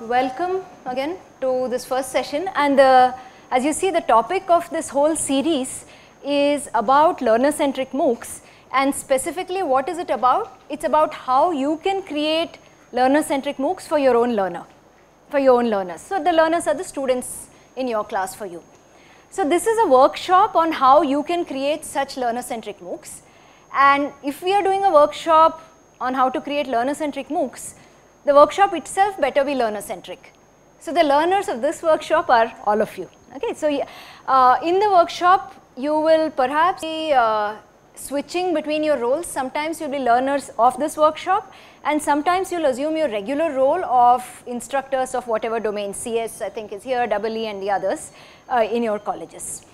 welcome again to this first session and uh, as you see the topic of this whole series is about learner centric MOOCs and specifically what is it about? It is about how you can create learner centric MOOCs for your own learner, for your own learners. So, the learners are the students in your class for you. So, this is a workshop on how you can create such learner centric MOOCs and if we are doing a workshop on how to create learner centric MOOCs, the workshop itself better be learner centric. So, the learners of this workshop are all of you. Okay. So, uh, in the workshop you will perhaps be uh, switching between your roles. Sometimes you will be learners of this workshop and sometimes you will assume your regular role of instructors of whatever domain CS I think is here, EE and the others uh, in your colleges.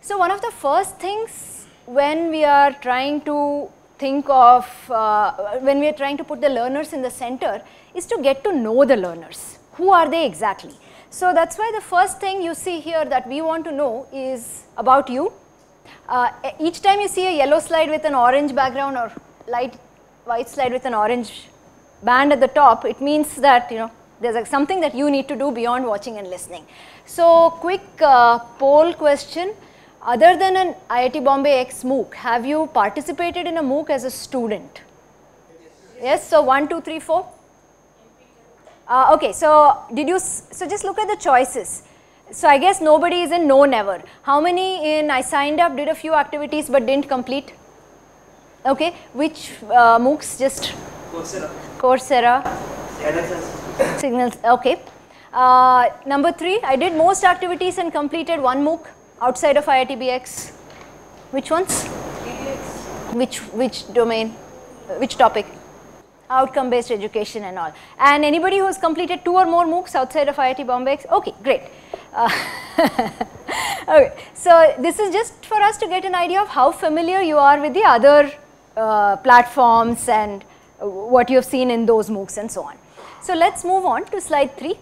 So, one of the first things when we are trying to think of, uh, when we are trying to put the learners in the center is to get to know the learners. Who are they exactly? So, that is why the first thing you see here that we want to know is about you. Uh, each time you see a yellow slide with an orange background or light white slide with an orange band at the top, it means that you know there is something that you need to do beyond watching and listening. So, quick uh, poll question, other than an IIT Bombay X MOOC, have you participated in a MOOC as a student? Yes, so 1, 2, 3, 4? Uh, okay, so did you, so just look at the choices. So I guess nobody is in no never. How many in I signed up, did a few activities but didn't complete? Okay, which uh, MOOCs just? Coursera. Coursera. Signals, okay. Uh, number 3, I did most activities and completed one MOOC outside of IITBX. Which ones? Which, which domain, which topic? Outcome based education and all. And anybody who has completed two or more MOOCs outside of IIT Bombay, okay, great. Uh, okay, so this is just for us to get an idea of how familiar you are with the other uh, platforms and what you have seen in those MOOCs and so on. So let's move on to slide 3.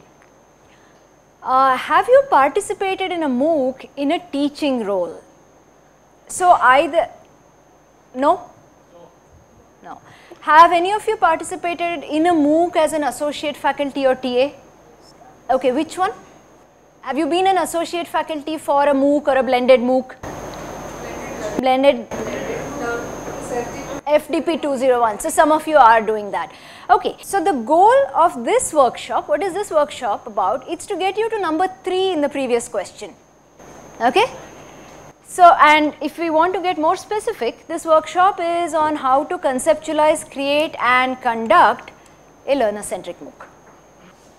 Uh, have you participated in a MOOC in a teaching role? So either, no? Have any of you participated in a MOOC as an associate faculty or TA? Okay, which one? Have you been an associate faculty for a MOOC or a blended MOOC? Blended. Blended. FDP 201. So, some of you are doing that. Okay, so the goal of this workshop, what is this workshop about? It's to get you to number 3 in the previous question. Okay? So, and if we want to get more specific, this workshop is on how to conceptualize, create and conduct a learner centric MOOC.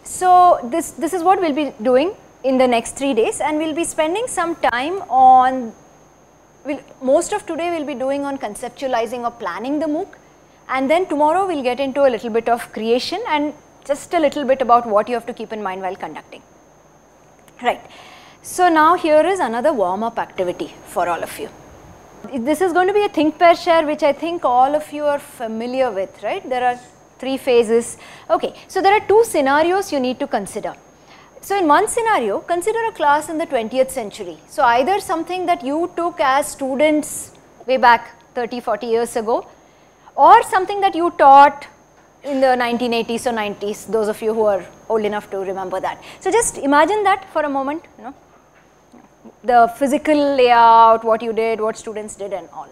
So, this, this is what we will be doing in the next 3 days and we will be spending some time on, we'll, most of today we will be doing on conceptualizing or planning the MOOC and then tomorrow we will get into a little bit of creation and just a little bit about what you have to keep in mind while conducting. Right. So now here is another warm up activity for all of you. This is going to be a think pair share which I think all of you are familiar with, right? There are three phases. Okay, so there are two scenarios you need to consider. So in one scenario, consider a class in the 20th century. So either something that you took as students way back 30, 40 years ago or something that you taught in the 1980s or 90s, those of you who are old enough to remember that. So just imagine that for a moment, you know the physical layout, what you did, what students did and all.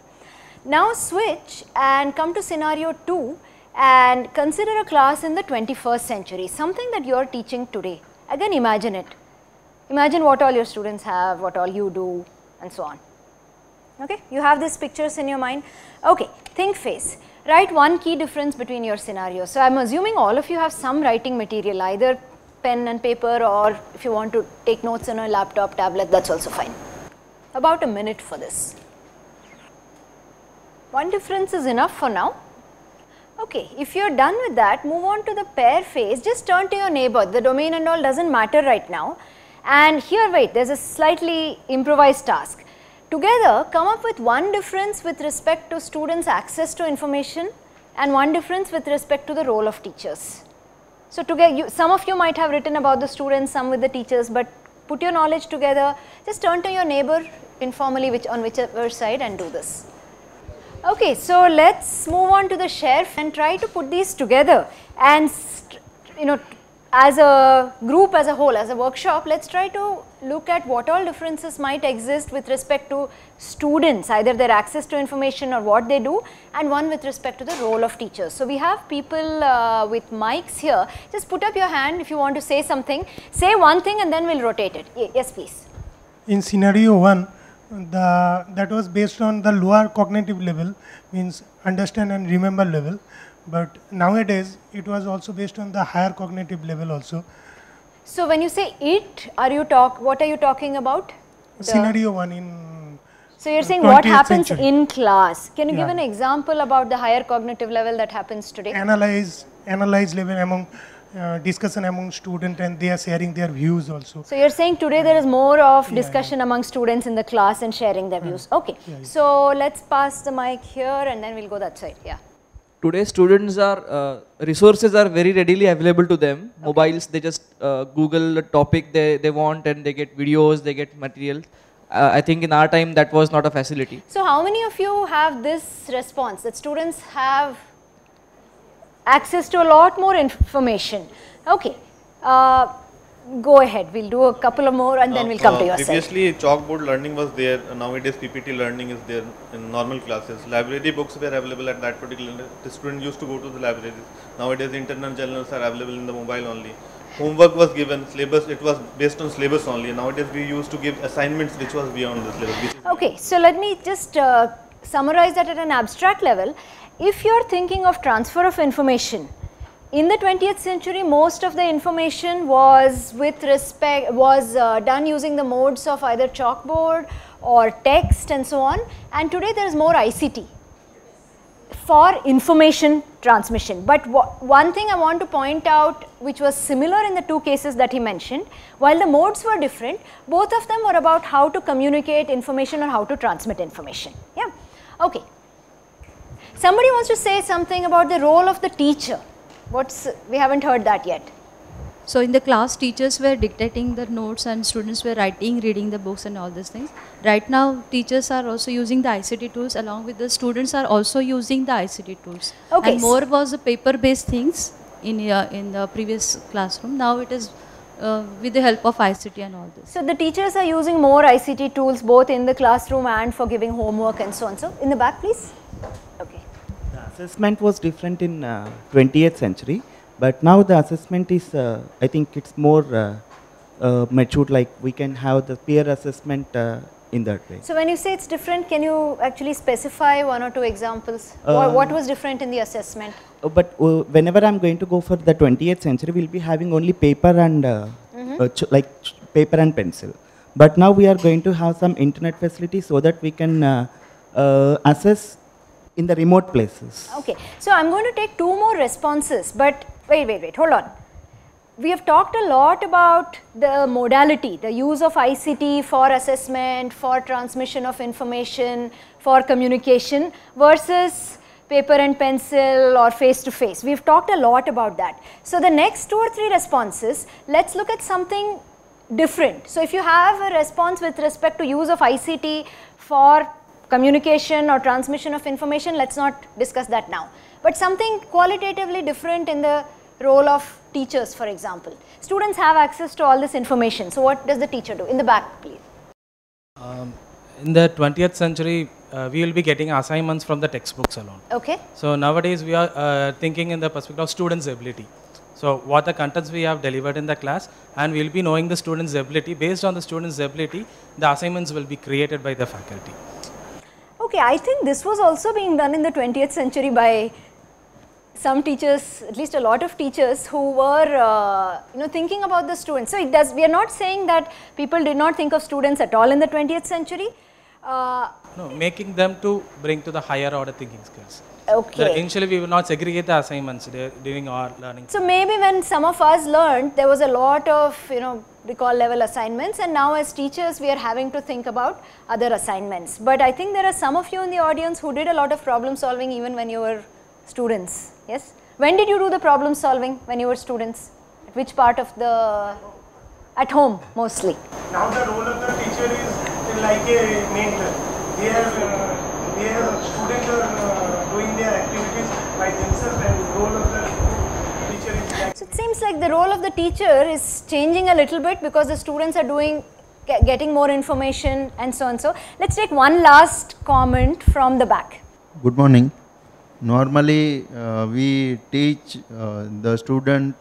Now switch and come to scenario 2 and consider a class in the 21st century, something that you are teaching today. Again imagine it. Imagine what all your students have, what all you do and so on. Okay, you have these pictures in your mind. Okay, think phase. Write one key difference between your scenarios. So, I am assuming all of you have some writing material either pen and paper or if you want to take notes on a laptop, tablet, that is also fine. About a minute for this. One difference is enough for now. Okay, if you are done with that, move on to the pair phase, just turn to your neighbor, the domain and all does not matter right now. And here wait, there is a slightly improvised task. Together, come up with one difference with respect to students access to information and one difference with respect to the role of teachers. So, together you, some of you might have written about the students, some with the teachers, but put your knowledge together, just turn to your neighbor informally which on whichever side and do this. Okay, so let's move on to the share and try to put these together and you know as a group as a whole as a workshop let's try to look at what all differences might exist with respect to students either their access to information or what they do and one with respect to the role of teachers. So, we have people uh, with mics here just put up your hand if you want to say something say one thing and then we will rotate it yes please. In scenario 1 the that was based on the lower cognitive level means understand and remember level but nowadays it was also based on the higher cognitive level also. So when you say it, are you talk, what are you talking about? The Scenario 1 in So you're saying what happens century. in class. Can you Yeah. give an example about the higher cognitive level that happens today? analyze analyze level among uh, discussion among students and they are sharing their views also. So you're saying today there is more of discussion among students in the class and sharing their views. Okay. So let's pass the mic here and then we'll go that side. Yeah. today students are uh, resources are very readily available to them mobiles they just uh, google a topic they, they want and they get videos they get material uh, i think in our time that was not a facility So how many of you have this response that students have access to a lot more information? Okay. Uh, go ahead. We'll do a couple of more and then we'll come to your side. Previously, chalkboard learning was there. uh, Nowadays, PPT learning is there in normal classes. Library books were available at that particular. The student used to go to the libraries. Nowadays, internal journals are available in the mobile only. Homework was given. Syllabus it was based on syllabus only. Nowadays, we used to give assignments which was beyond the syllabus. Okay, so let me just uh, summarize that at an abstract level. If you are thinking of transfer of information, in the 20th century, most of the information was with respect was uh, done using the modes of either chalkboard or text and so on. And today there is more ICT for information transmission. But one thing I want to point out which was similar in the two cases that he mentioned, while the modes were different, both of them were about how to communicate information or how to transmit information. Yeah. Okay. Somebody wants to say something about the role of the teacher. What's we haven't heard that yet. So in the class, teachers were dictating the notes and students were writing, reading the books and all these things. Right now, teachers are also using the ICT tools along with the students are also using the ICT tools. Okay, And more was the paper-based things in, uh, in the previous classroom. Now it is uh, with the help of ICT and all this. So the teachers are using more ICT tools both in the classroom and for giving homework and so on. So in the back please. Okay. The assessment was different in uh, 20th century, but now the assessment is, uh, I think it's more uh, uh, matured, like we can have the peer assessment uh, in that way. So when you say it's different, can you actually specify one or two examples? Uh, what, what was different in the assessment? Uh, but uh, whenever I'm going to go for the 20th century, we'll be having only paper and uh, Mm-hmm. uh, ch- like ch- paper and pencil. But now we are going to have some internet facility so that we can uh, uh, assess in the remote places. Okay, so I'm going to take two more responses, but wait, wait, wait, hold on. We have talked a lot about the modality, the use of ICT for assessment, for transmission of information, for communication versus paper and pencil or face to face. We've talked a lot about that. So the next two or three responses, let's look at something different. So if you have a response with respect to use of ICT for communication or transmission of information, let's not discuss that now. But something qualitatively different in the role of teachers, for example. Students have access to all this information. So what does the teacher do? In the back, please. Um, in the 20th century, uh, we will be getting assignments from the textbooks alone. Okay. So nowadays, we are uh, thinking in the perspective of students' ability. So what the contents we have delivered in the class, and we will be knowing the students' ability. Based on the students' ability, the assignments will be created by the faculty. I think this was also being done in the 20th century by some teachers, at least a lot of teachers who were, uh, you know, thinking about the students. So it does, we are not saying that people did not think of students at all in the 20th century. Uh, No, making them to bring to the higher order thinking skills. Okay. The- initially, we will not segregate the assignments during our learning. So maybe when some of us learned, there was a lot of, you know, recall level assignments and now as teachers we are having to think about other assignments. But I think there are some of you in the audience who did a lot of problem solving even when you were students, yes? When did you do the problem solving when you were students? At which part of the, at home mostly? Now the role of the teacher is like a mentor. They are, uh, they are students are uh, doing their activities by themselves and role of the teacher is like So it's seems like the role of the teacher is changing a little bit because the students are doing getting more information and so on. So let's take one last comment from the back. Good morning. Normally, uh, we teach uh, the student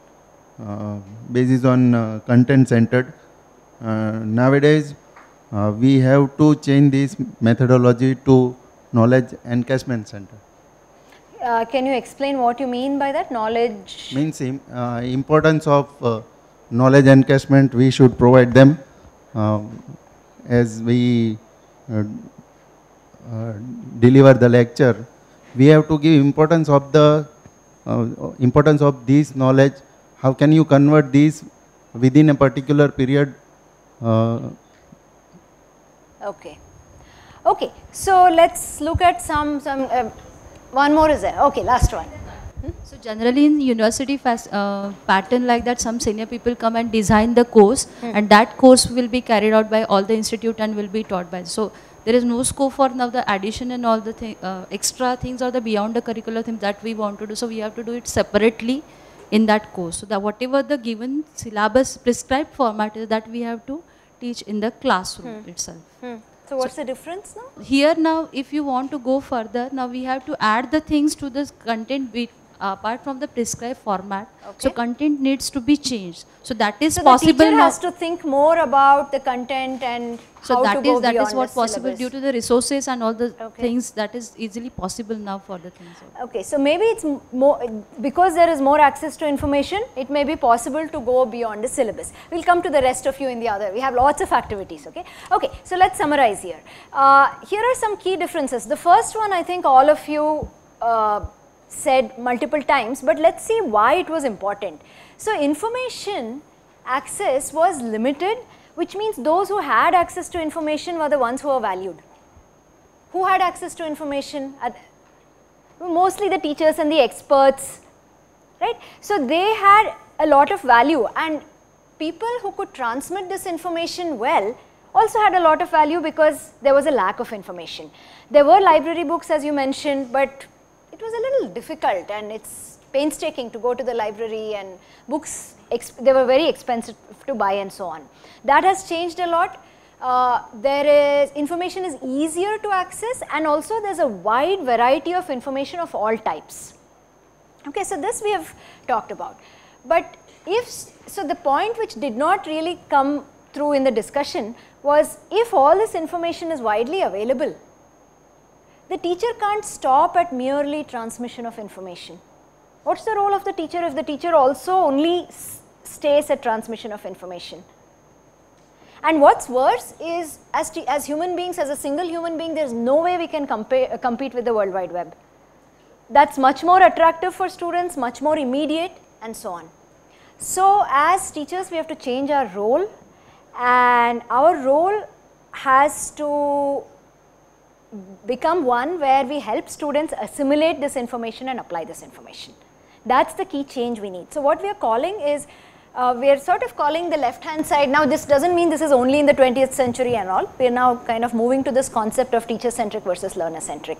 uh, basis on uh, content centered. Uh, nowadays, uh, we have to change this methodology to knowledge encashment center. Uh, can you explain what you mean by that knowledge? Means im- uh, importance of uh, knowledge encashment we should provide them um, as we uh, uh, deliver the lecture. We have to give importance of the uh, importance of this knowledge. How can you convert these within a particular period? Uh, Okay. Okay. So let's look at some some. One more is there. Okay, last one. So generally in university uh, pattern like that, some senior people come and design the course and that course will be carried out by all the institute and will be taught by. So there is no scope for now the addition and all the thi- uh, extra things or the beyond the curricular things that we want to do. So we have to do it separately in that course. So that whatever the given syllabus prescribed format is that we have to teach in the classroom itself. So what's the difference now? Here now, if you want to go further, now we have to add the things to this content apart from the prescribed format. So content needs to be changed. So that is So the possible teacher now. has to think more about the content and so how that to go is that is what possible syllabus. due to the resources and all the Okay. things that is easily possible now for the things. Okay, so maybe it's more because there is more access to information. It may be possible to go beyond the syllabus. We'll come to the rest of you in the other. We have lots of activities. Okay. Okay. So let's summarize here. Uh, here are some key differences. The first one, I think all of you uh, said multiple times, but let's see why it was important. So information access was limited, which means those who had access to information were the ones who were valued. Who had access to information? Mostly the teachers and the experts, right? So they had a lot of value and people who could transmit this information well also had a lot of value because there was a lack of information. There were library books as you mentioned, but it was a little difficult and it's painstaking to go to the library and books, they were very expensive to buy and so on. That has changed a lot. Uh, there is information is easier to access and also there's a wide variety of information of all types. Okay, so this we have talked about. But if, so the point which did not really come through in the discussion was if all this information is widely available, the teacher can't stop at merely transmission of information. What's the role of the teacher if the teacher also only stays at transmission of information? And what's worse is as, as human beings, as a single human being, there's no way we can compare, uh, compete with the World Wide Web. That's much more attractive for students, much more immediate and so on. So as teachers, we have to change our role and our role has to become one where we help students assimilate this information and apply this information. That's the key change we need. So what we are calling is uh, we are sort of calling the left hand side. Now this doesn't mean this is only in the 20th century and all. We are now kind of moving to this concept of teacher centric versus learner centric.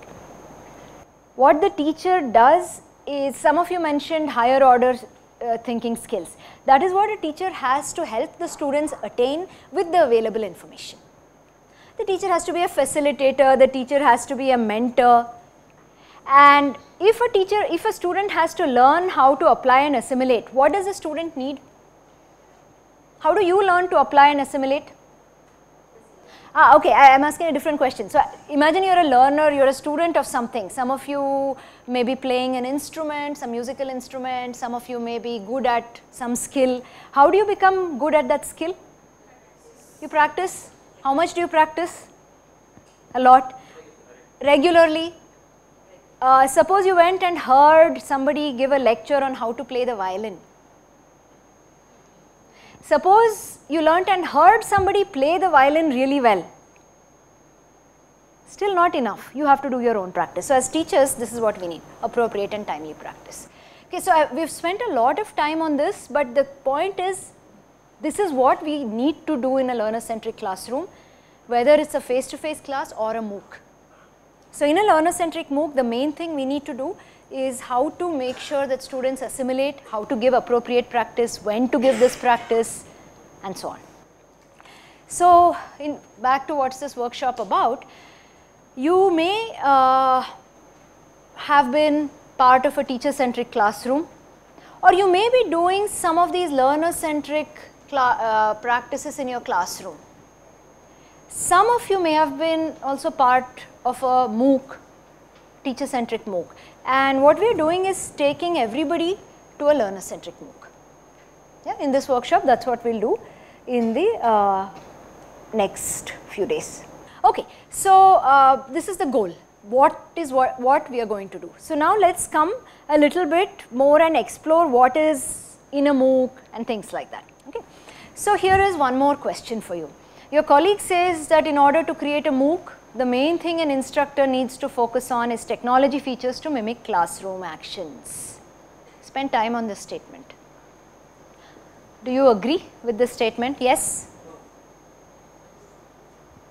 What the teacher does is, some of you mentioned higher order uh, thinking skills. That is what a teacher has to help the students attain with the available information. The teacher has to be a facilitator, the teacher has to be a mentor. And if a teacher, if a student has to learn how to apply and assimilate, what does a student need? How do you learn to apply and assimilate? Ah, okay, I am asking a different question. So imagine you're a learner, you're a student of something. Some of you may be playing an instrument, some musical instrument, some of you may be good at some skill. How do you become good at that skill? You practice. How much do you practice? A lot. Regularly. Uh, suppose you went and heard somebody give a lecture on how to play the violin. Suppose you learnt and heard somebody play the violin really well. Still not enough. You have to do your own practice. So as teachers, this is what we need, appropriate and timely practice. Okay, so I, we've spent a lot of time on this, but the point is, this is what we need to do in a learner-centric classroom, whether it's a face-to-face -face class or a MOOC. So in a learner-centric MOOC, the main thing we need to do is how to make sure that students assimilate, how to give appropriate practice, when to give this practice and so on. So, in back to what's this workshop about, you may uh, have been part of a teacher centric classroom or you may be doing some of these learner centric uh, practices in your classroom. Some of you may have been also part of a MOOC, teacher centric MOOC and what we are doing is taking everybody to a learner centric MOOC. Yeah, in this workshop that is what we will do in the uh, next few days. Okay, so uh, this is the goal. What is what, what we are going to do. So now let's come a little bit more and explore what is in a MOOC and things like that. So here is one more question for you. Your colleague says that in order to create a MOOC, the main thing an instructor needs to focus on is technology features to mimic classroom actions. Spend time on this statement. Do you agree with this statement? Yes?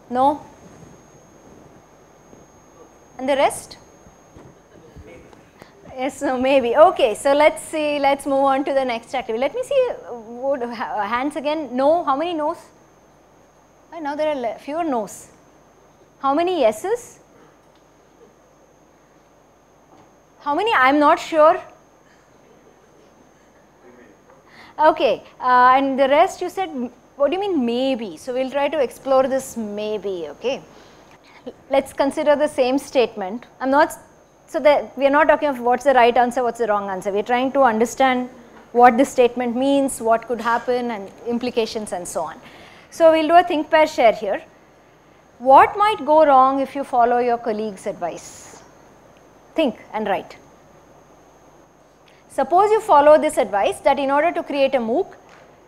No? And the rest? Yes, no, maybe. Okay, so let's see, let's move on to the next activity. Let me see hands again. No, how many no's? Oh, now there are fewer no's. How many yeses? How many? I am not sure. Okay, uh, and the rest you said, what do you mean maybe? So, we will try to explore this maybe, okay. Let us consider the same statement. I am not, so that we are not talking of what is the right answer, what is the wrong answer. We are trying to understand what this statement means, what could happen and implications and so on. So, we will do a think pair share here. What might go wrong if you follow your colleague's advice? Think and write. Suppose you follow this advice that in order to create a MOOC,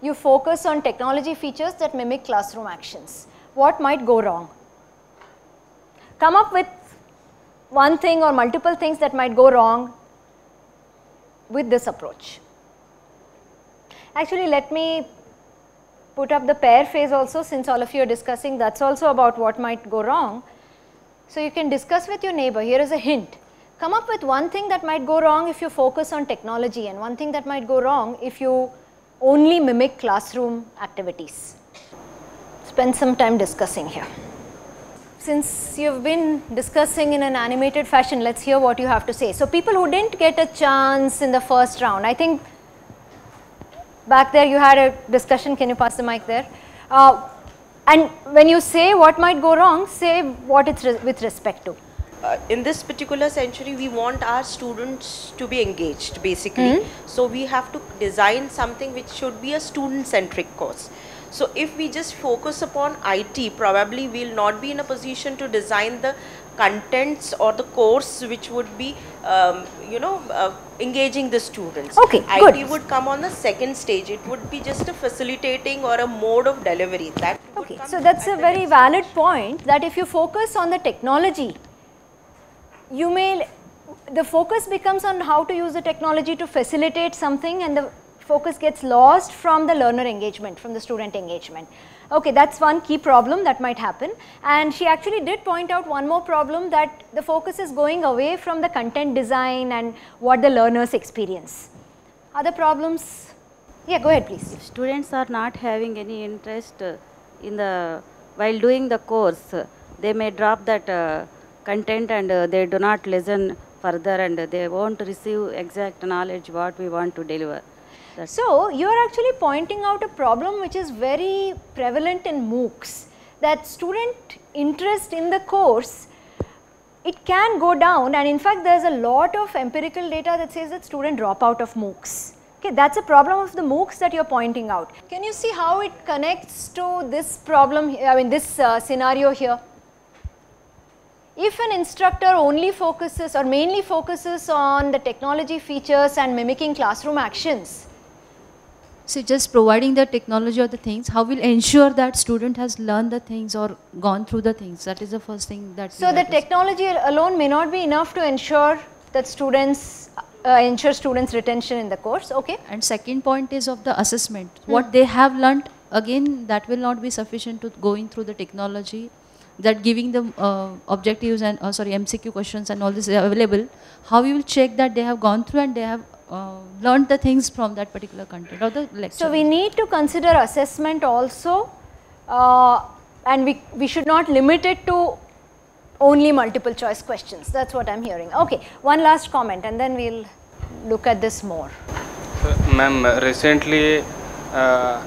you focus on technology features that mimic classroom actions. What might go wrong? Come up with one thing or multiple things that might go wrong with this approach. Actually, let me put up the pair phase also since all of you are discussing that is also about what might go wrong. So, you can discuss with your neighbor, here is a hint come up with one thing that might go wrong if you focus on technology and one thing that might go wrong if you only mimic classroom activities. Spend some time discussing here. Since you have been discussing in an animated fashion, let us hear what you have to say. So, people who did not get a chance in the first round, I think back there you had a discussion, can you pass the mic there? Uh, and when you say what might go wrong, say what it's re with respect to uh, in this particular century we want our students to be engaged basically mm -hmm. so we have to design something which should be a student centric course so if we just focus upon IT probably we will not be in a position to design the contents or the course which would be um, you know uh, engaging the students. Okay IT good. would come on the second stage. It would be just a facilitating or a mode of delivery. That okay so that's a very valid point that if you focus on the technology you may, the focus becomes on how to use the technology to facilitate something and the focus gets lost from the learner engagement, from the student engagement. Okay, that is one key problem that might happen and she actually did point out one more problem that the focus is going away from the content design and what the learners experience. Other problems? Yeah, go ahead please. Students are not having any interest in the, while doing the course, they may drop that uh, content and uh, they do not listen further and they won't receive exact knowledge what we want to deliver. That's so, you are actually pointing out a problem which is very prevalent in MOOCs that student interest in the course it can go down and in fact there is a lot of empirical data that says that student drop out of MOOCs. Okay, that is a problem of the MOOCs that you are pointing out. Can you see how it connects to this problem, I mean this uh, scenario here? if an instructor only focuses or mainly focuses on the technology features and mimicking classroom actions, so just providing the technology or the things, how will ensure that student has learned the things or gone through the things? That is the first thing that. So the technology alone may not be enough to ensure that students uh, ensure students retention in the course. Okay. And second point is of the assessment. Hmm. What they have learned again that will not be sufficient to going through the technology that giving them uh, objectives and uh, sorry MCQ questions and all this is available, how you will check that they have gone through and they have uh, learned the things from that particular content or the lecture. So we need to consider assessment also uh, and we, we should not limit it to only multiple choice questions. That's what I'm hearing. Okay, one last comment and then we'll look at this more. Ma'am, recently uh,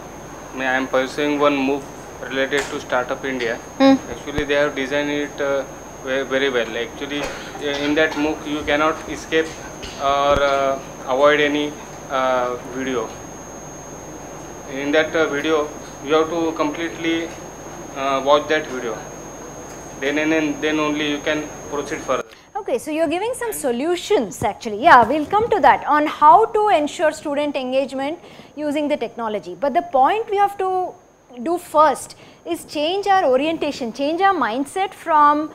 I am pursuing one MOOC related to Startup India. Hmm. Actually, they have designed it uh, very, very well. Actually, uh, in that MOOC, you cannot escape or uh, avoid any uh, video. In that uh, video, you have to completely uh, watch that video. Then and then only you can proceed further. Okay, so you're giving some solutions actually. Yeah, we'll come to that on how to ensure student engagement using the technology. But the point we have to do first is change our orientation, change our mindset from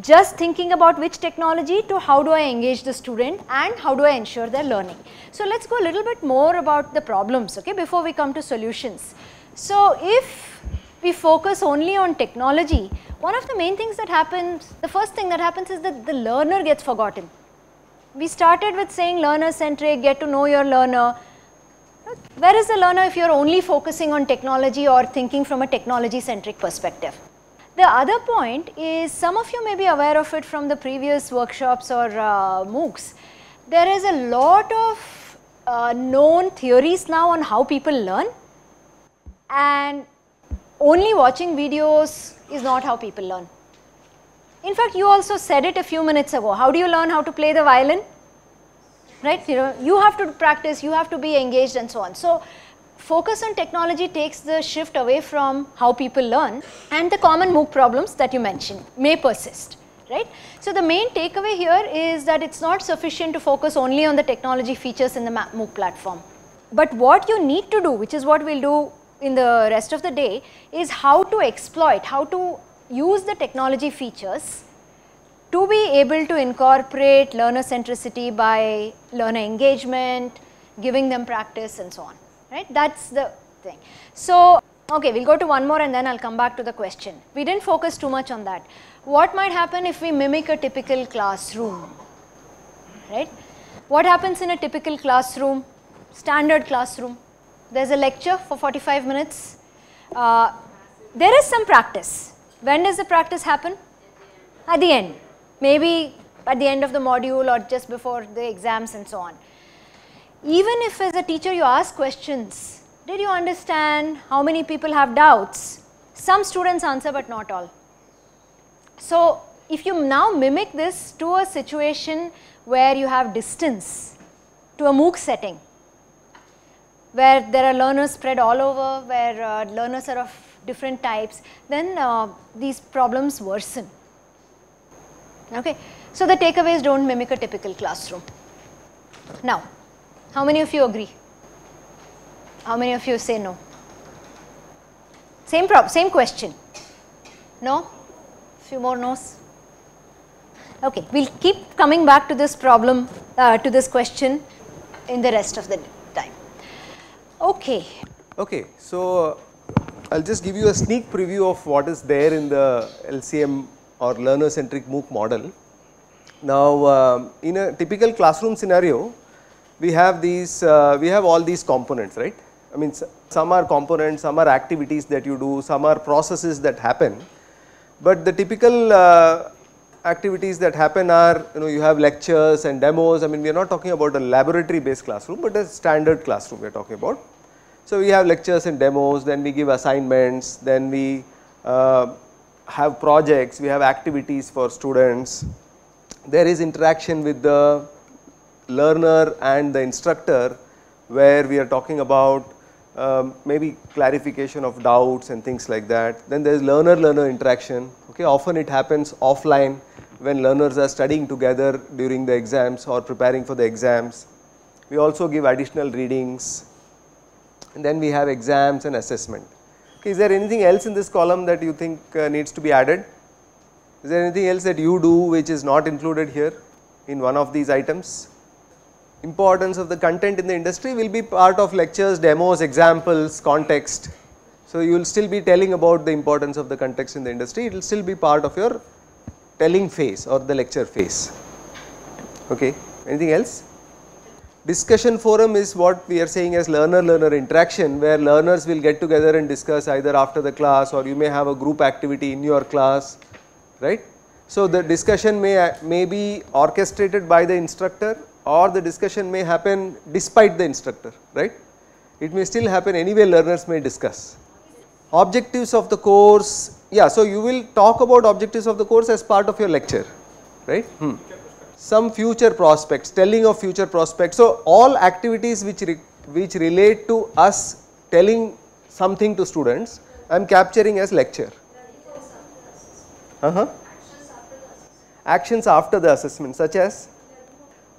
just thinking about which technology to how do I engage the student and how do I ensure their learning. So let's go a little bit more about the problems okay before we come to solutions. So if we focus only on technology, one of the main things that happens, the first thing that happens is that the learner gets forgotten. We started with saying learner centric, get to know your learner. Where is the learner if you are only focusing on technology or thinking from a technology centric perspective? The other point is some of you may be aware of it from the previous workshops or uh, MOOCs. There is a lot of uh, known theories now on how people learn and only watching videos is not how people learn. In fact, you also said it a few minutes ago. How do you learn how to play the violin? Right? You know, you have to practice, you have to be engaged and so on. So, focus on technology takes the shift away from how people learn and the common MOOC problems that you mentioned may persist. Right? So, the main takeaway here is that it is not sufficient to focus only on the technology features in the MOOC platform. But what you need to do, which is what we will do in the rest of the day is how to exploit, how to use the technology features to be able to incorporate learner centricity by learner engagement, giving them practice and so on, right. That is the thing. So, okay, we will go to one more and then I will come back to the question. We did not focus too much on that. What might happen if we mimic a typical classroom, right? What happens in a typical classroom, standard classroom? there is a lecture for 45 minutes. Uh, there is some practice. When does the practice happen? At the end, maybe at the end of the module or just before the exams and so on. Even if as a teacher you ask questions, did you understand how many people have doubts? Some students answer but not all. So, if you now mimic this to a situation where you have distance to a MOOC setting, where there are learners spread all over, where uh, learners are of different types, then uh, these problems worsen. Okay. So, the takeaways do not mimic a typical classroom. Now, how many of you agree? How many of you say no? Same problem, same question. No? Few more no's. Okay, we will keep coming back to this problem, uh, to this question in the rest of the time. Okay. Okay, so I'll just give you a sneak preview of what is there in the LCM or learner centric MOOC model. Now, uh, in a typical classroom scenario, we have these, uh, we have all these components, right? I mean, some are components, some are activities that you do, some are processes that happen. But the typical uh, activities that happen are, you know, you have lectures and demos. I mean, we are not talking about a laboratory based classroom, but a standard classroom we are talking about. So, we have lectures and demos, then we give assignments, then we uh, have projects, we have activities for students. There is interaction with the learner and the instructor where we are talking about um, maybe clarification of doubts and things like that. Then there is learner learner interaction, okay. often it happens offline when learners are studying together during the exams or preparing for the exams. We also give additional readings, and then we have exams and assessment. Okay, is there anything else in this column that you think uh, needs to be added? Is there anything else that you do which is not included here in one of these items? Importance of the content in the industry will be part of lectures, demos, examples, context. So, you will still be telling about the importance of the context in the industry, it will still be part of your telling phase or the lecture phase. Okay. Anything else? Discussion forum is what we are saying as learner learner interaction where learners will get together and discuss either after the class or you may have a group activity in your class, right. So, the discussion may, may be orchestrated by the instructor or the discussion may happen despite the instructor, right. It may still happen anyway learners may discuss. Objectives of the course, yeah, so you will talk about objectives of the course as part of your lecture, right. Hmm. Some future prospects, telling of future prospects. So, all activities which, re, which relate to us telling something to students, I am capturing as lecture. Uh -huh. Actions after the assessment such as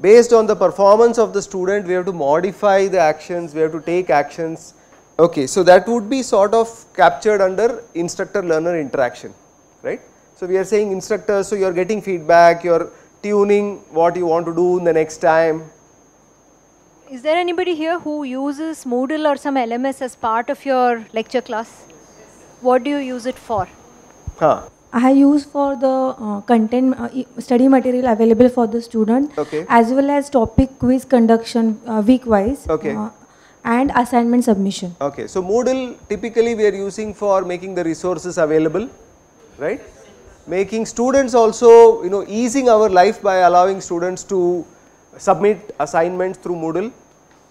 based on the performance of the student we have to modify the actions, we have to take actions. Okay, so that would be sort of captured under instructor learner interaction, right. So, we are saying instructors, so you are getting feedback, you are tuning what you want to do in the next time. Is there anybody here who uses Moodle or some LMS as part of your lecture class? What do you use it for? Huh. I use for the uh, content uh, study material available for the student okay. as well as topic quiz conduction uh, week wise okay. and assignment submission. Okay. So, Moodle typically we are using for making the resources available, right? Making students also you know easing our life by allowing students to submit assignments through Moodle.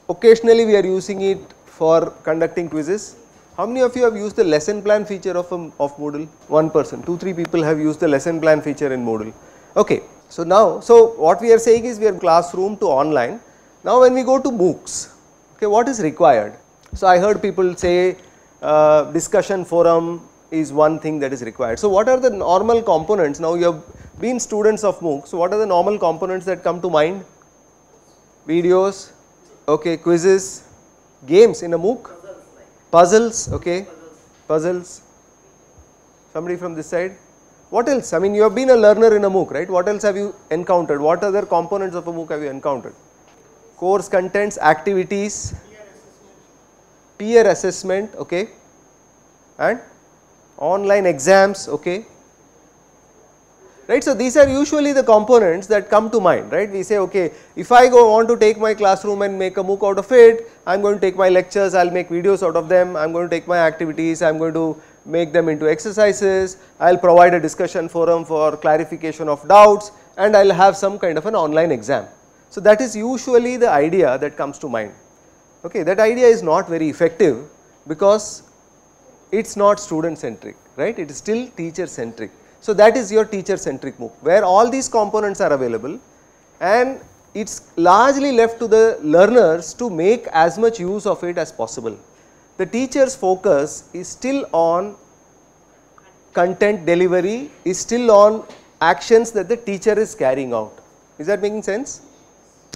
Occasionally we are using it for conducting quizzes. How many of you have used the lesson plan feature of, um, of Moodle? One person, two, three people have used the lesson plan feature in Moodle. Okay. So, now, so what we are saying is we are classroom to online. Now, when we go to MOOCs, okay, what is required? So, I heard people say uh, discussion forum is one thing that is required. So, what are the normal components? Now, you have been students of MOOCs, So, what are the normal components that come to mind? Videos, okay, quizzes, games in a MOOC, puzzles, okay, puzzles. Somebody from this side. What else? I mean, you have been a learner in a MOOC, right? What else have you encountered? What other components of a MOOC have you encountered? Course contents, activities, peer assessment, okay, and online exams, okay, right. So, these are usually the components that come to mind, right. We say, okay, if I go want to take my classroom and make a MOOC out of it, I am going to take my lectures, I will make videos out of them, I am going to take my activities, I am going to make them into exercises, I will provide a discussion forum for clarification of doubts and I will have some kind of an online exam. So, that is usually the idea that comes to mind. Okay, that idea is not very effective because it is not student centric, right, it is still teacher centric. So, that is your teacher centric MOOC where all these components are available and it is largely left to the learners to make as much use of it as possible. The teacher's focus is still on content delivery, is still on actions that the teacher is carrying out. Is that making sense?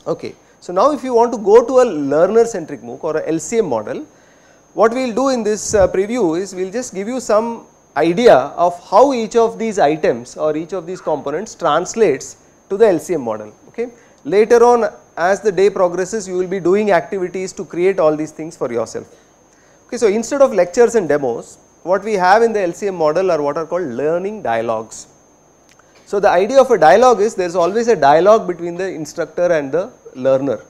Okay. So, now if you want to go to a learner centric MOOC or a LCM model, what we will do in this uh, preview is we will just give you some idea of how each of these items or each of these components translates to the LCM model. Okay. Later on as the day progresses you will be doing activities to create all these things for yourself. Okay, so instead of lectures and demos what we have in the LCM model are what are called learning dialogues. So, the idea of a dialogue is there is always a dialogue between the instructor and the learner.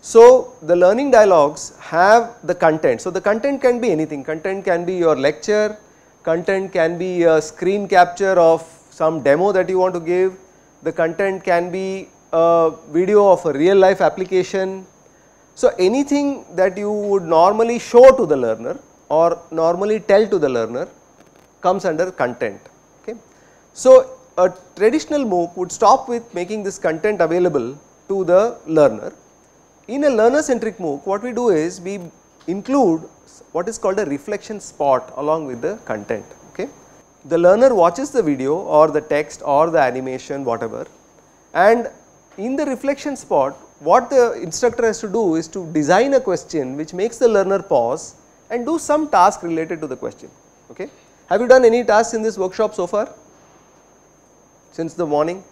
So, the learning dialogues have the content. So, the content can be anything, content can be your lecture, content can be a screen capture of some demo that you want to give, the content can be a video of a real life application. So, anything that you would normally show to the learner or normally tell to the learner comes under content. Okay. So, a traditional MOOC would stop with making this content available to the learner. In a learner centric MOOC what we do is we include what is called a reflection spot along with the content. Okay. The learner watches the video or the text or the animation whatever and in the reflection spot what the instructor has to do is to design a question which makes the learner pause and do some task related to the question. Okay. Have you done any tasks in this workshop so far? Since the morning?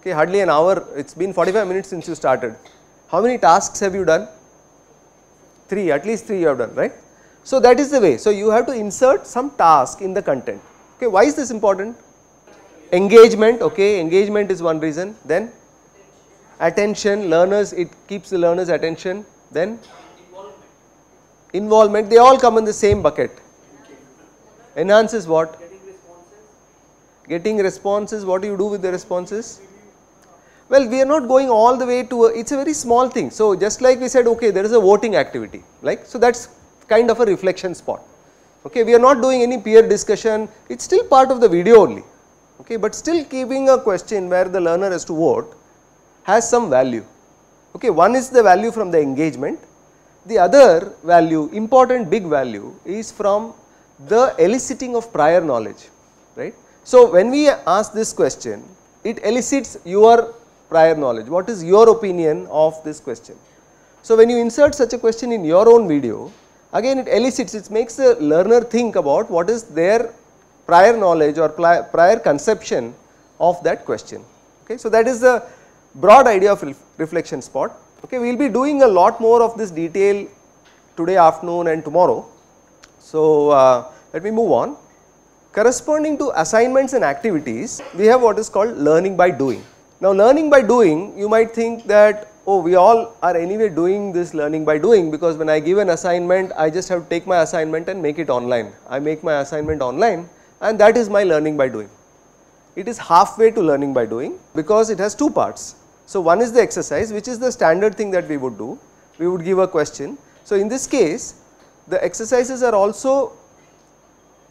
Okay, hardly an hour, it has been 45 minutes since you started. How many tasks have you done? 3, at least 3 you have done, right? So that is the way. So you have to insert some task in the content. Okay, why is this important? Engagement, okay, engagement is one reason. Then attention, learners, it keeps the learners attention. Then involvement, they all come in the same bucket. Enhances what? Getting responses, what do you do with the responses? Well, we are not going all the way to, a, it's a very small thing. So, just like we said, okay, there is a voting activity, like, so that is kind of a reflection spot. Okay, we are not doing any peer discussion, it is still part of the video only, okay, but still keeping a question where the learner has to vote has some value. Okay, one is the value from the engagement, the other value, important big value is from the eliciting of prior knowledge, right. So, when we ask this question, it elicits your prior knowledge. What is your opinion of this question? So, when you insert such a question in your own video, again it elicits, it makes the learner think about what is their prior knowledge or prior conception of that question. Okay. So, that is the broad idea of reflection spot. Okay. We will be doing a lot more of this detail today afternoon and tomorrow. So, uh, let me move on. Corresponding to assignments and activities, we have what is called learning by doing. Now, learning by doing, you might think that, oh, we all are anyway doing this learning by doing because when I give an assignment, I just have to take my assignment and make it online. I make my assignment online and that is my learning by doing. It is halfway to learning by doing because it has two parts. So, one is the exercise which is the standard thing that we would do. We would give a question. So, in this case, the exercises are also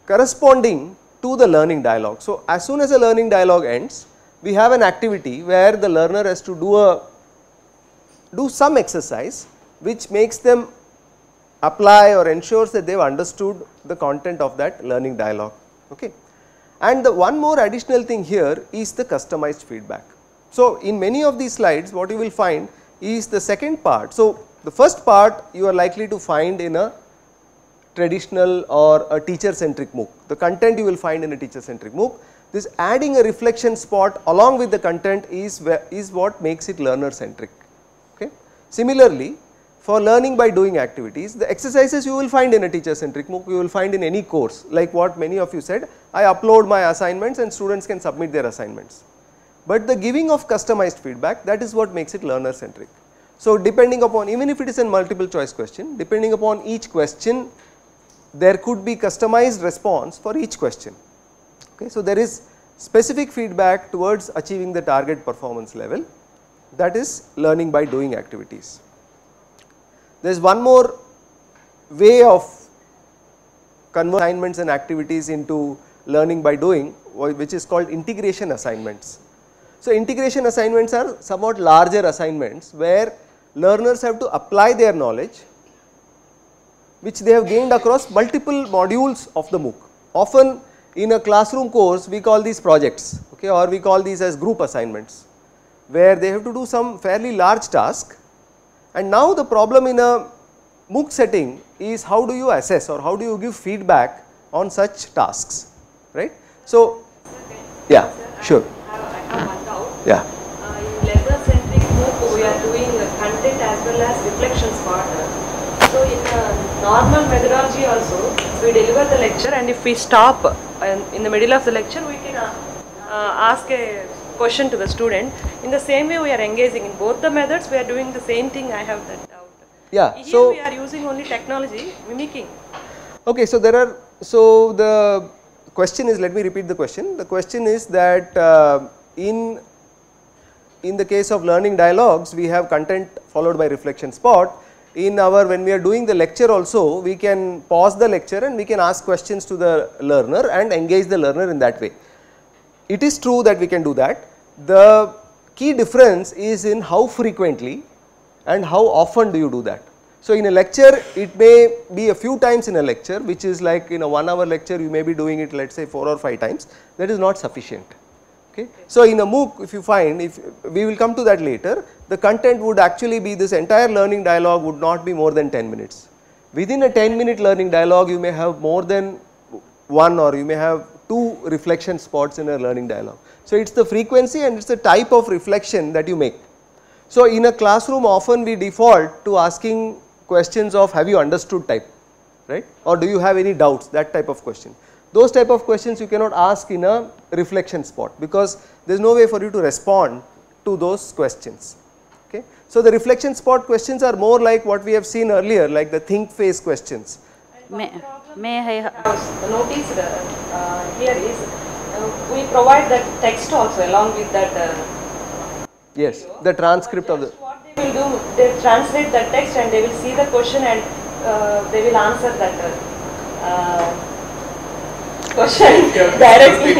corresponding to the learning dialogue. So, as soon as a learning dialogue ends, we have an activity where the learner has to do a do some exercise which makes them apply or ensures that they have understood the content of that learning dialogue. Okay. And the one more additional thing here is the customized feedback. So, in many of these slides what you will find is the second part. So, the first part you are likely to find in a traditional or a teacher centric MOOC. The content you will find in a teacher centric MOOC. This adding a reflection spot along with the content is, is what makes it learner centric. Similarly, for learning by doing activities, the exercises you will find in a teacher centric MOOC, you will find in any course like what many of you said, I upload my assignments and students can submit their assignments. But the giving of customized feedback that is what makes it learner centric. So, depending upon even if it is a multiple choice question, depending upon each question there could be customized response for each question. Okay. So, there is specific feedback towards achieving the target performance level that is learning by doing activities. There is one more way of convert assignments and activities into learning by doing which is called integration assignments. So, integration assignments are somewhat larger assignments where learners have to apply their knowledge which they have gained across multiple modules of the MOOC. Often in a classroom course we call these projects okay, or we call these as group assignments where they have to do some fairly large task and now the problem in a MOOC setting is how do you assess or how do you give feedback on such tasks right. So, yeah sure yeah. Uh, in learner centric MOOC we are doing content as well as reflections part so in normal methodology also, we deliver the lecture and if we stop in the middle of the lecture, we can uh, ask a question to the student. In the same way we are engaging in both the methods, we are doing the same thing, I have that doubt. Yeah. Here so we are using only technology, mimicking. Okay, so there are, so the question is, let me repeat the question. The question is that uh, in in the case of learning dialogues, we have content followed by reflection spot in our when we are doing the lecture also we can pause the lecture and we can ask questions to the learner and engage the learner in that way. It is true that we can do that. The key difference is in how frequently and how often do you do that. So, in a lecture it may be a few times in a lecture which is like in a 1 hour lecture you may be doing it let us say 4 or 5 times that is not sufficient. Okay. So, in a MOOC if you find if we will come to that later the content would actually be this entire learning dialogue would not be more than 10 minutes. Within a 10 minute learning dialogue you may have more than one or you may have two reflection spots in a learning dialogue. So, it is the frequency and it is the type of reflection that you make. So, in a classroom often we default to asking questions of have you understood type right? Or do you have any doubts? That type of question. Those type of questions you cannot ask in a reflection spot because there is no way for you to respond to those questions. Okay. So, the reflection spot questions are more like what we have seen earlier like the think phase questions. May, may I noticed uh, uh, here is we provide that text also along with that uh, Yes, the transcript of the What they will do they translate the text and they will see the question and uh, they will answer that uh, uh, question directly.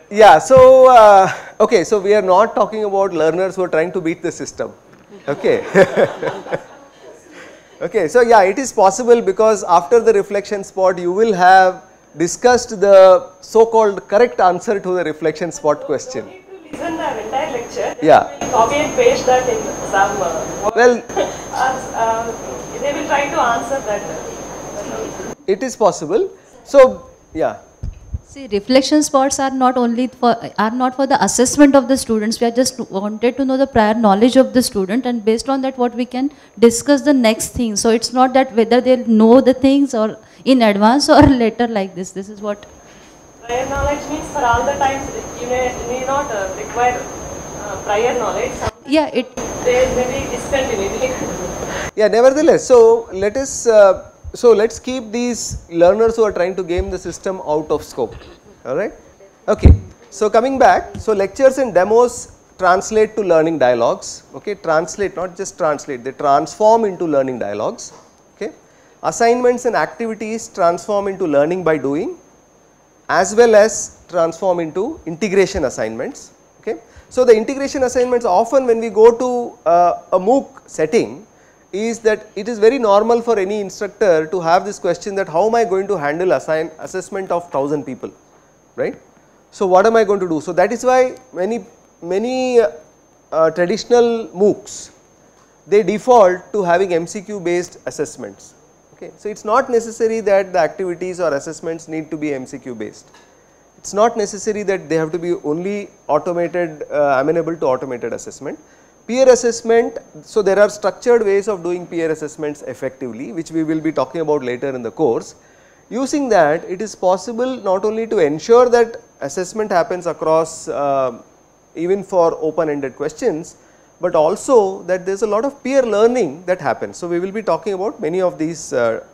Yeah, so uh, okay, so we are not talking about learners who are trying to beat the system. Okay. okay, so yeah, it is possible because after the reflection spot you will have discussed the so called correct answer to the reflection spot question. Listen the entire lecture. Yeah. They will copy and paste that in some. Uh, Well, uh, they will try to answer that. it is possible. So, yeah. See, reflection spots are not only for are not for the assessment of the students. We are just wanted to know the prior knowledge of the student, and based on that, what we can discuss the next thing. So it's not that whether they know the things or in advance or later like this. This is what. Prior knowledge means for all the times you may, may not uh, require uh, prior knowledge. Some Yeah, it. They may be discontinued. Yeah, nevertheless, so let us, uh, so let us keep these learners who are trying to game the system out of scope, alright. Okay, so coming back, so lectures and demos translate to learning dialogues, okay, translate not just translate, they transform into learning dialogues, okay. Assignments and activities transform into learning by doing as well as transform into integration assignments, okay. So the integration assignments often when we go to uh, a MOOC setting is that it is very normal for any instructor to have this question that how am I going to handle assign assessment of 1000 people, right. So what am I going to do? So that is why many, many uh, uh, traditional MOOCs they default to having MCQ based assessments, okay. So it is not necessary that the activities or assessments need to be MCQ based. It is not necessary that they have to be only automated, uh, amenable to automated assessment. Peer assessment, so there are structured ways of doing peer assessments effectively which we will be talking about later in the course. Using that it is possible not only to ensure that assessment happens across uh, even for open ended questions, but also that there is a lot of peer learning that happens. So, we will be talking about many of these uh,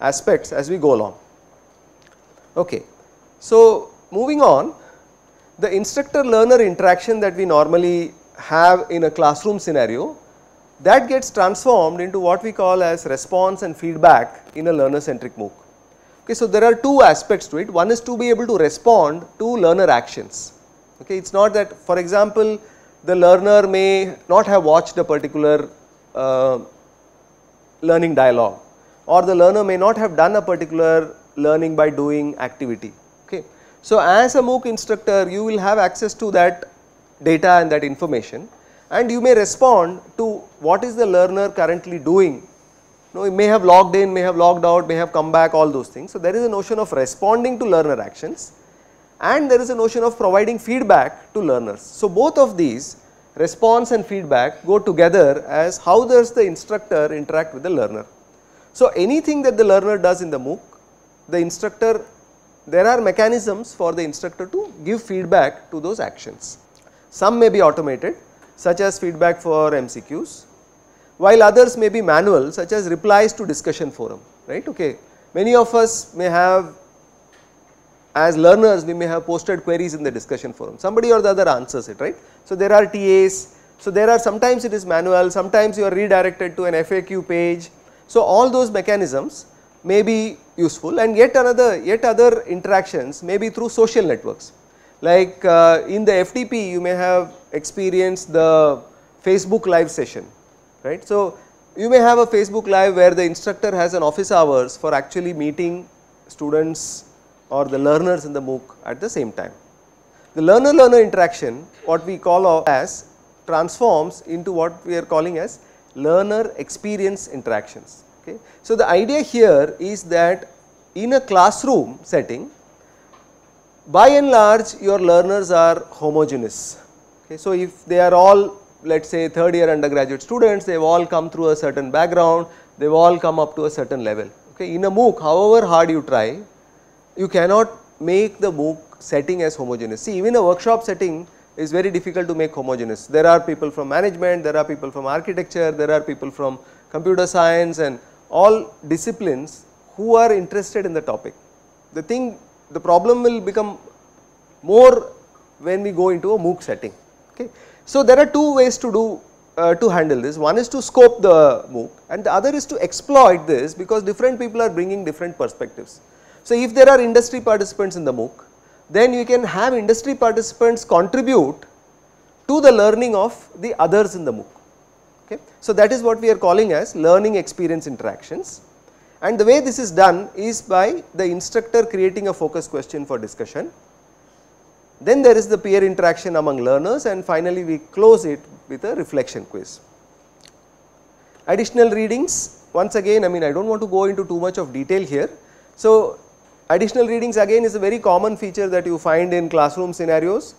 aspects as we go along. Okay. So, moving on the instructor learner interaction that we normally have in a classroom scenario that gets transformed into what we call as response and feedback in a learner centric MOOC. Okay, so there are two aspects to it. One is to be able to respond to learner actions. Okay, it's not that, for example, the learner may not have watched a particular uh, learning dialogue, or the learner may not have done a particular learning by doing activity. Okay, so as a MOOC instructor, you will have access to that data and that information, and you may respond to what is the learner currently doing no, it may have logged in, may have logged out, may have come back, all those things. So, there is a notion of responding to learner actions and there is a notion of providing feedback to learners. So, both of these response and feedback go together as how does the instructor interact with the learner. So, anything that the learner does in the MOOC, the instructor, there are mechanisms for the instructor to give feedback to those actions. Some may be automated such as feedback for MCQs, while others may be manual such as replies to discussion forum, right. Okay. Many of us may have as learners we may have posted queries in the discussion forum, somebody or the other answers it, right. So, there are TAs, so there are sometimes it is manual, sometimes you are redirected to an FAQ page. So, all those mechanisms may be useful and yet another, yet other interactions may be through social networks. Like uh, in the FTP you may have experienced the Facebook live session, right. So, you may have a Facebook live where the instructor has an office hours for actually meeting students or the learners in the MOOC at the same time. The learner learner interaction what we call as transforms into what we are calling as learner experience interactions. Okay. So, the idea here is that in a classroom setting by and large your learners are homogeneous. Okay. So, if they are all let us say third year undergraduate students, they have all come through a certain background, they have all come up to a certain level. Okay, in a MOOC, however hard you try, you cannot make the MOOC setting as homogeneous. See, even a workshop setting is very difficult to make homogeneous. There are people from management, there are people from architecture, there are people from computer science and all disciplines who are interested in the topic. The thing, the problem will become more when we go into a MOOC setting. Okay. So, there are two ways to do uh, to handle this. One is to scope the MOOC and the other is to exploit this because different people are bringing different perspectives. So, if there are industry participants in the MOOC, then you can have industry participants contribute to the learning of the others in the MOOC. Okay. So, that is what we are calling as learning experience interactions and the way this is done is by the instructor creating a focus question for discussion. Then there is the peer interaction among learners and finally we close it with a reflection quiz. Additional readings once again I mean I do not want to go into too much of detail here. So, additional readings again is a very common feature that you find in classroom scenarios.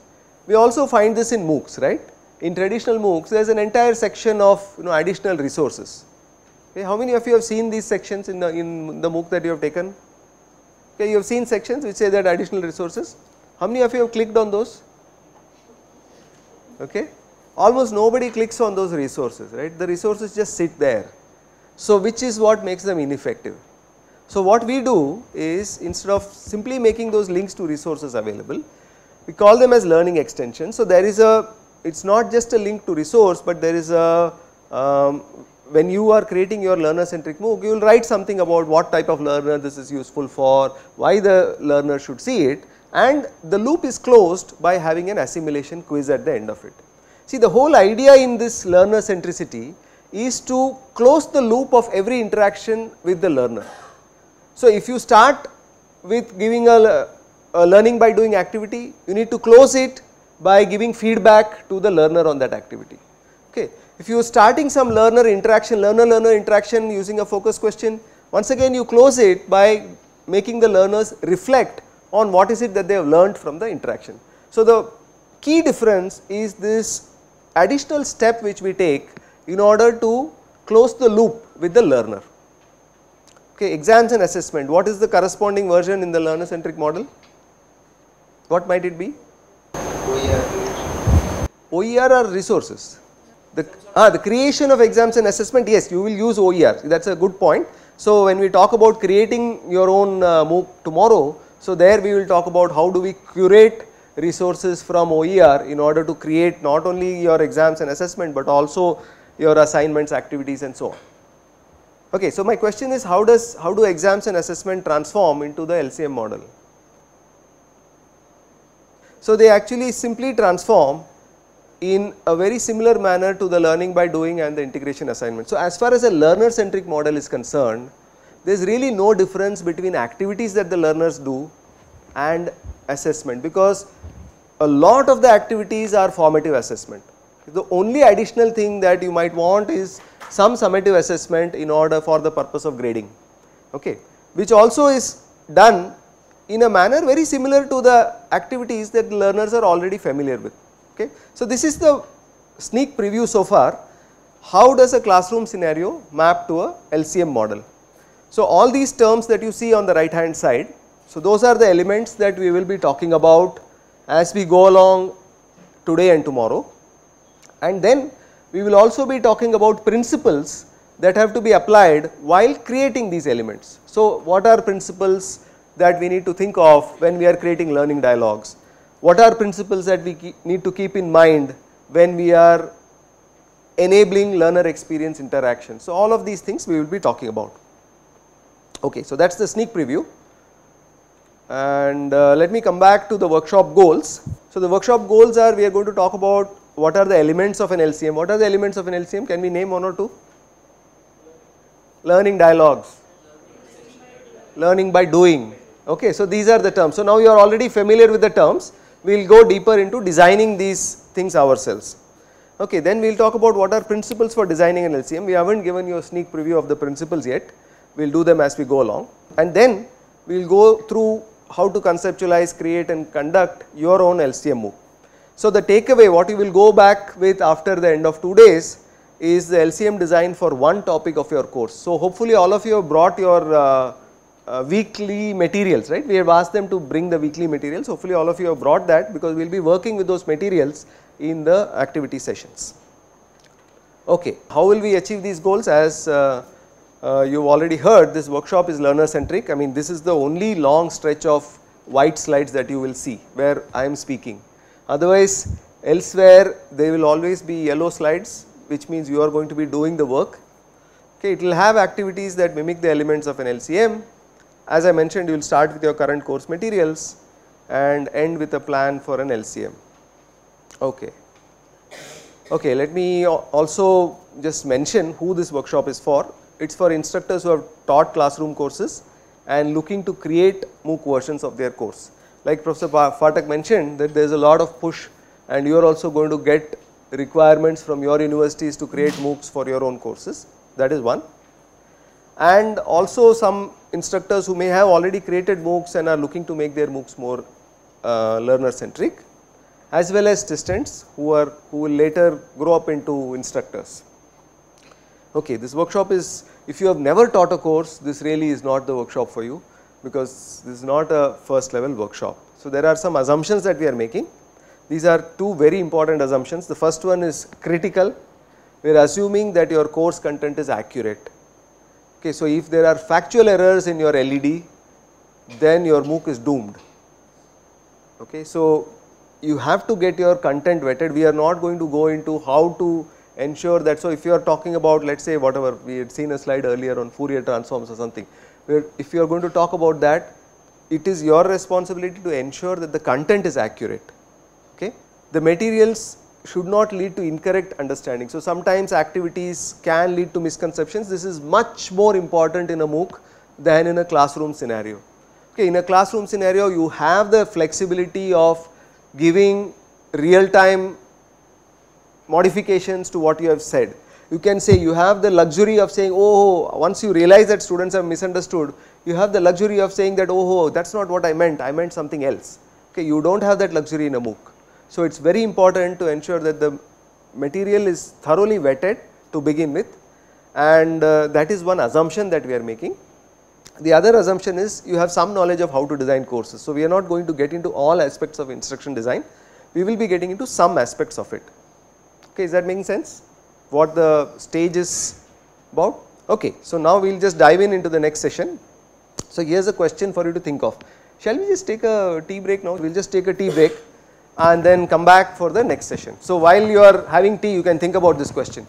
We also find this in MOOCs right. In traditional MOOCs there is an entire section of you know additional resources. Okay, how many of you have seen these sections in the, in the MOOC that you have taken? Okay, you have seen sections which say that additional resources. How many of you have clicked on those? Okay almost nobody clicks on those resources, right. The resources just sit there. So, which is what makes them ineffective. So, what we do is instead of simply making those links to resources available, we call them as learning extensions. So, there is a, it is not just a link to resource, but there is a, um, when you are creating your learner centric MOOC, you will write something about what type of learner this is useful for, why the learner should see it and the loop is closed by having an assimilation quiz at the end of it. See the whole idea in this learner centricity is to close the loop of every interaction with the learner. So, if you start with giving a, a, learning by doing activity, you need to close it by giving feedback to the learner on that activity. Okay. If you are starting some learner interaction, learner learner interaction using a focus question, once again you close it by making the learners reflect on what is it that they have learned from the interaction. So, the key difference is this additional step which we take in order to close the loop with the learner. Okay, exams and assessment, what is the corresponding version in the learner centric model? What might it be? OER. OER are resources. The, ah, the creation of exams and assessment, yes, you will use OER, that is a good point. So, when we talk about creating your own uh, MOOC tomorrow, so there we will talk about how do we curate resources from OER in order to create not only your exams and assessment, but also your assignments, activities and so on. Okay, so my question is how does how do exams and assessment transform into the LCM model? So they actually simply transform in a very similar manner to the learning by doing and the integration assignment. So as far as a learner centric model is concerned, there is really no difference between activities that the learners do and assessment because a lot of the activities are formative assessment. The only additional thing that you might want is some summative assessment in order for the purpose of grading, okay, which also is done in a manner very similar to the activities that learners are already familiar with. Okay. So, this is the sneak preview so far. How does a classroom scenario map to a LCM model? So, all these terms that you see on the right hand side, so those are the elements that we will be talking about as we go along today and tomorrow and then we will also be talking about principles that have to be applied while creating these elements. So, what are principles that we need to think of when we are creating learning dialogues? What are principles that we need to keep in mind when we are enabling learner experience interaction? So, all of these things we will be talking about. Okay, so that is the sneak preview and uh, let me come back to the workshop goals. So, the workshop goals are we are going to talk about what are the elements of an LCM, what are the elements of an LCM, can we name one or two? Learning dialogues, learning by doing, okay. So, these are the terms. So, now you are already familiar with the terms, we will go deeper into designing these things ourselves. Okay, then we will talk about what are principles for designing an LCM, we have not given you a sneak preview of the principles yet, we will do them as we go along and then we will go through how to conceptualize, create and conduct your own LCM MOOC. So, the takeaway what you will go back with after the end of 2 days is the LCM design for one topic of your course. So, hopefully all of you have brought your uh, uh, weekly materials, right. We have asked them to bring the weekly materials. Hopefully all of you have brought that because we will be working with those materials in the activity sessions. Okay. How will we achieve these goals? As uh, uh, you have already heard, this workshop is learner centric. I mean, this is the only long stretch of white slides that you will see where I am speaking. Otherwise, elsewhere there will always be yellow slides which means you are going to be doing the work. Okay, it will have activities that mimic the elements of an LCM. As I mentioned, you will start with your current course materials and end with a plan for an LCM. Okay. Okay, let me also just mention who this workshop is for. It is for instructors who have taught classroom courses and looking to create MOOC versions of their course. Like Professor Phatak mentioned that there is a lot of push and you are also going to get requirements from your universities to create MOOCs for your own courses that is one. And also some instructors who may have already created MOOCs and are looking to make their MOOCs more uh, learner centric as well as distants who are who will later grow up into instructors. Okay, this workshop is if you have never taught a course this really is not the workshop for you because this is not a first level workshop. So, there are some assumptions that we are making these are two very important assumptions. The first one is critical. We are assuming that your course content is accurate. Okay, so if there are factual errors in your LED, then your MOOC is doomed. Okay, so you have to get your content vetted. We are not going to go into how to ensure that. So if you are talking about, let us say, whatever we had seen a slide earlier on Fourier transforms or something, where if you are going to talk about that, it is your responsibility to ensure that the content is accurate okay. The materials should not lead to incorrect understanding. So, sometimes activities can lead to misconceptions. This is much more important in a MOOC than in a classroom scenario. Okay, in a classroom scenario, you have the flexibility of giving real time modifications to what you have said. You can say you have the luxury of saying, oh, once you realize that students have misunderstood, you have the luxury of saying that, oh, that is not what I meant, I meant something else. Okay, you do not have that luxury in a MOOC. So, it is very important to ensure that the material is thoroughly vetted to begin with and uh, that is one assumption that we are making. The other assumption is you have some knowledge of how to design courses. So, we are not going to get into all aspects of instruction design, we will be getting into some aspects of it. Okay, is that making sense? What the stage is about? Okay, so now we will just dive in into the next session. So, here is a question for you to think of. Shall we just take a tea break now? We will just take a tea break and then come back for the next session. So while you are having tea you can think about this question.